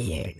here.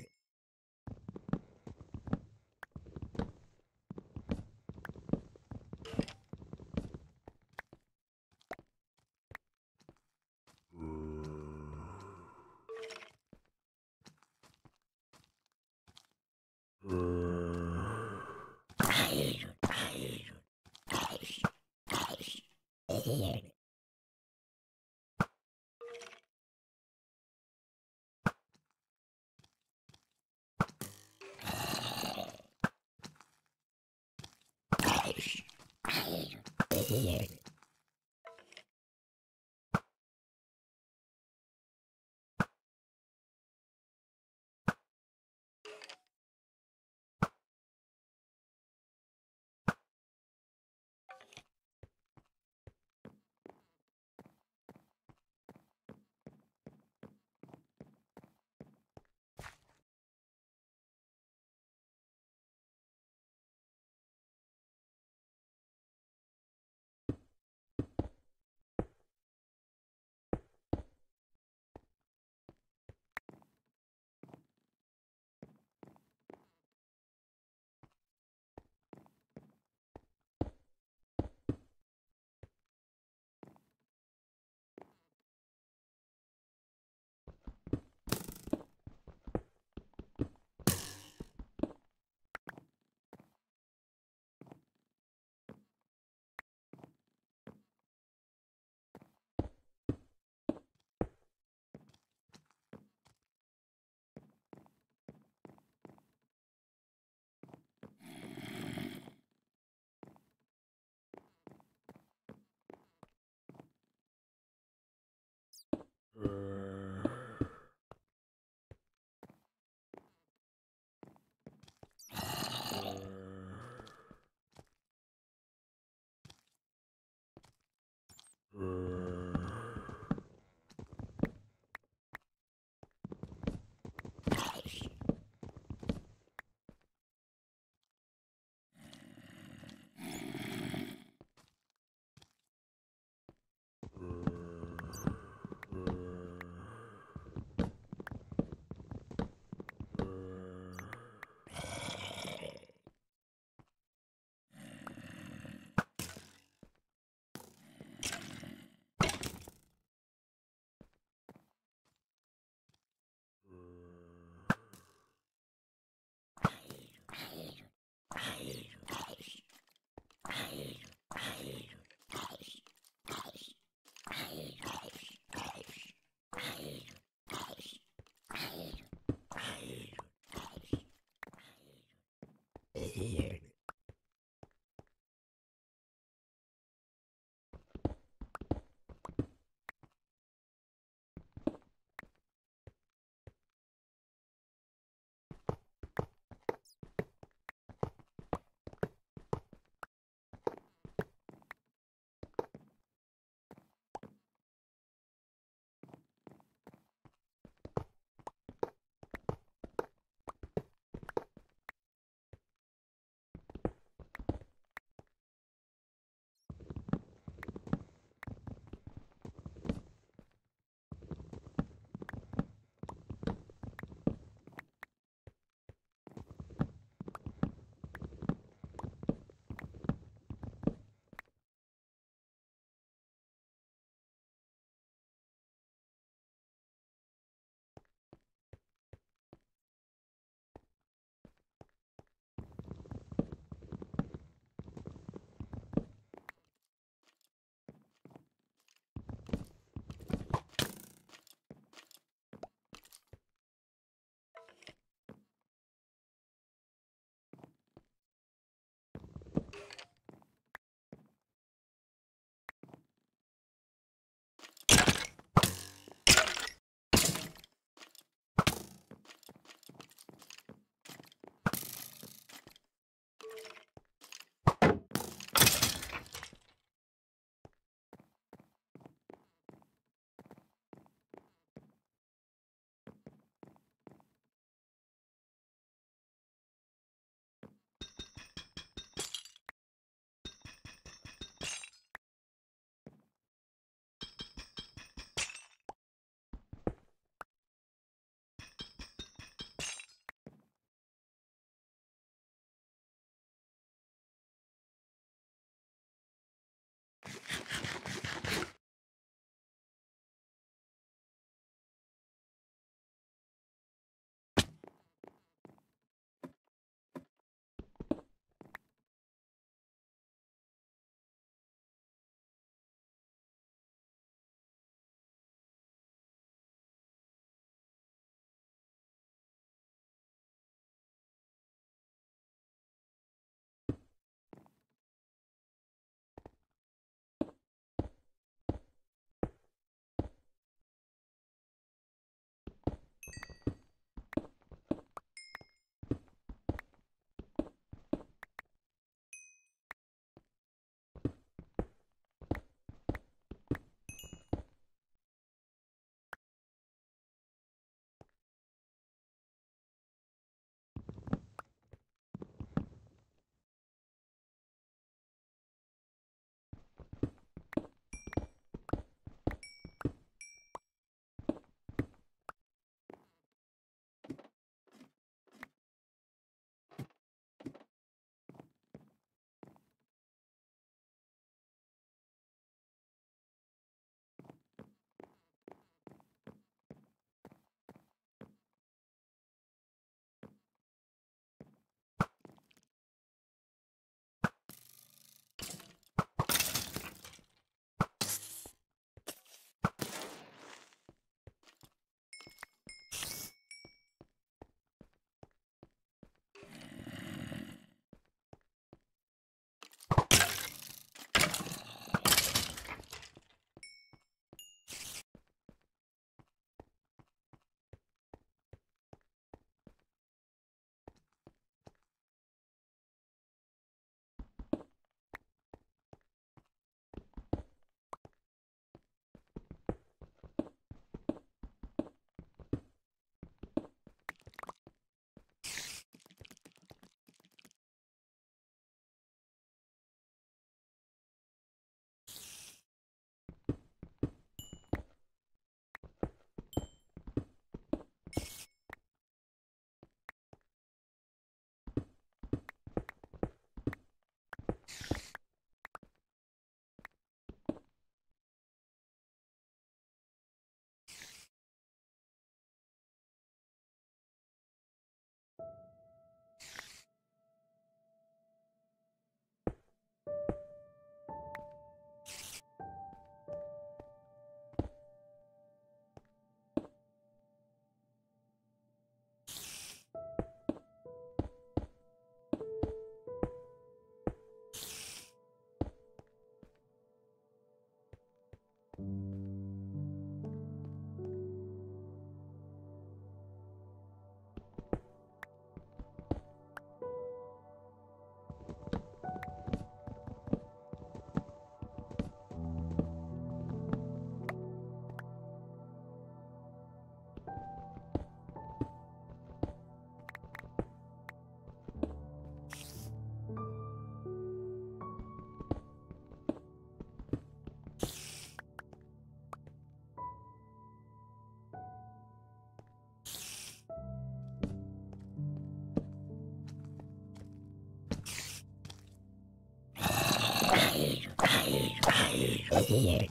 Here.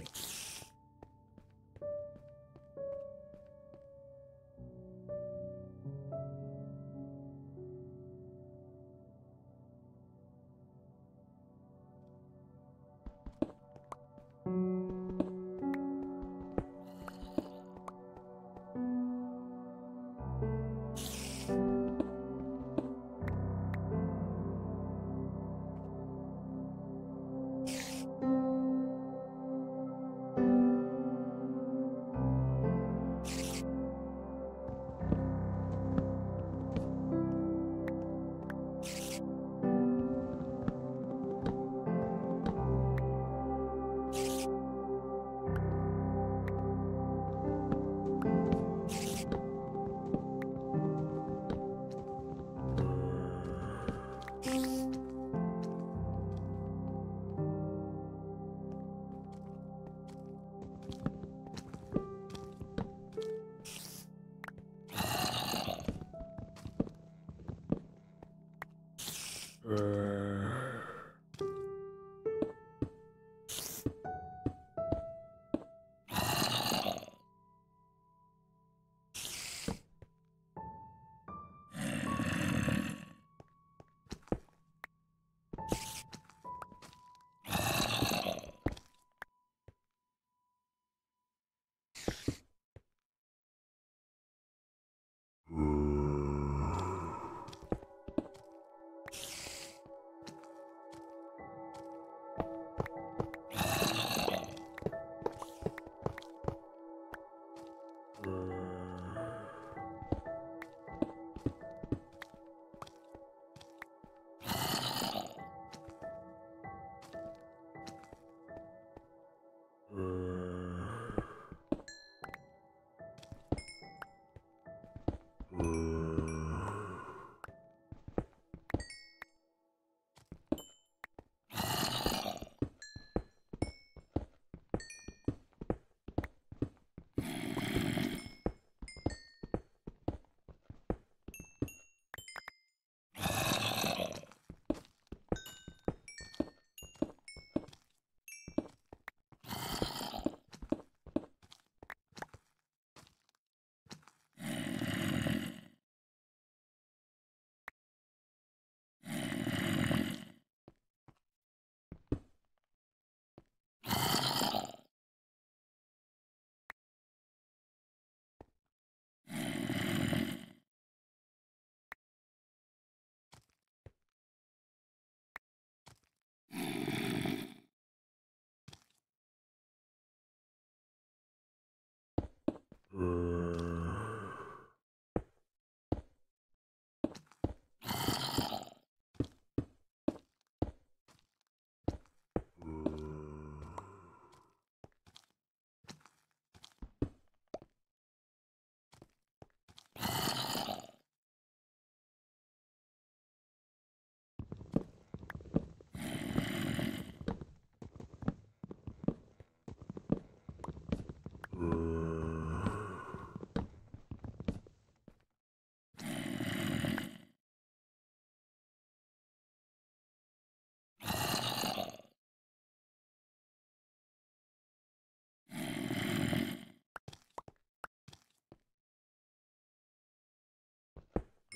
うん。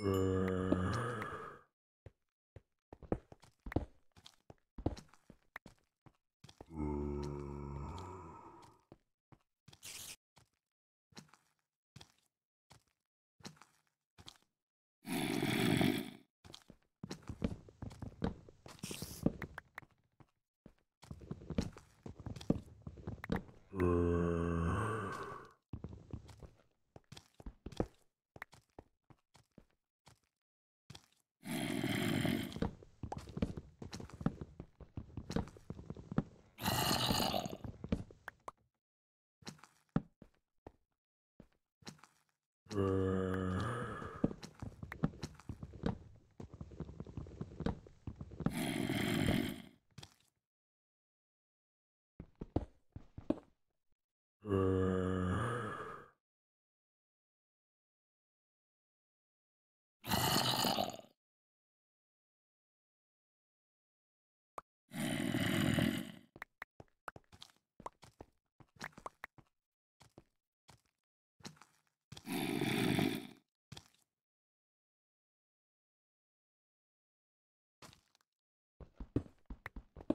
Uh... Brr.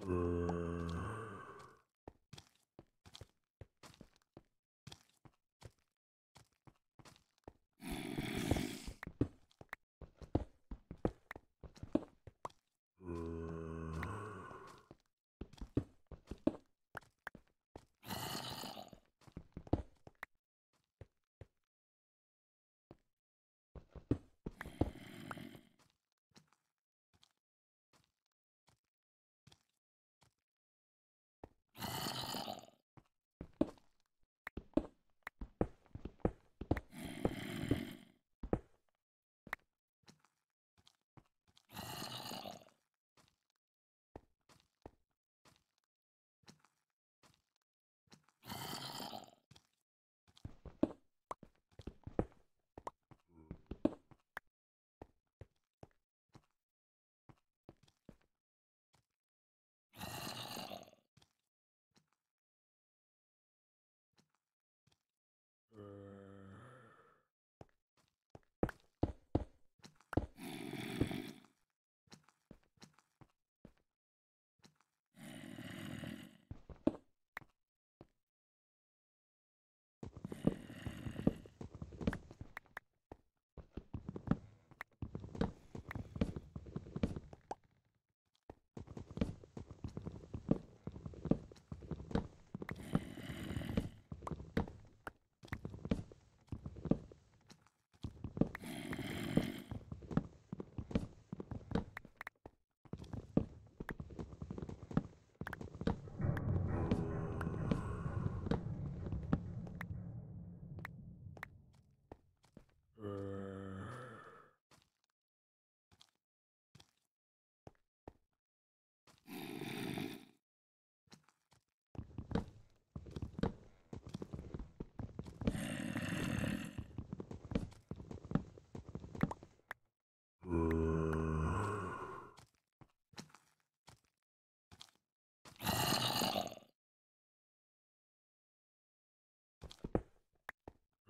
Uh...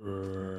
Uh...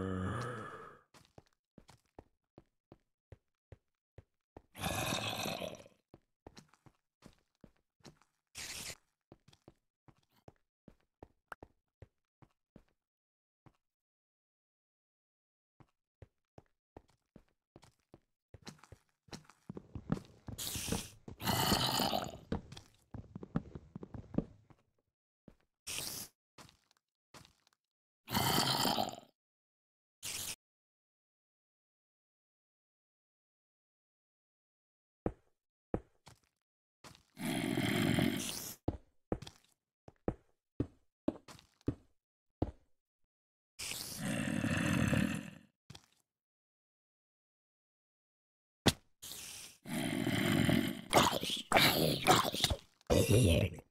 Here.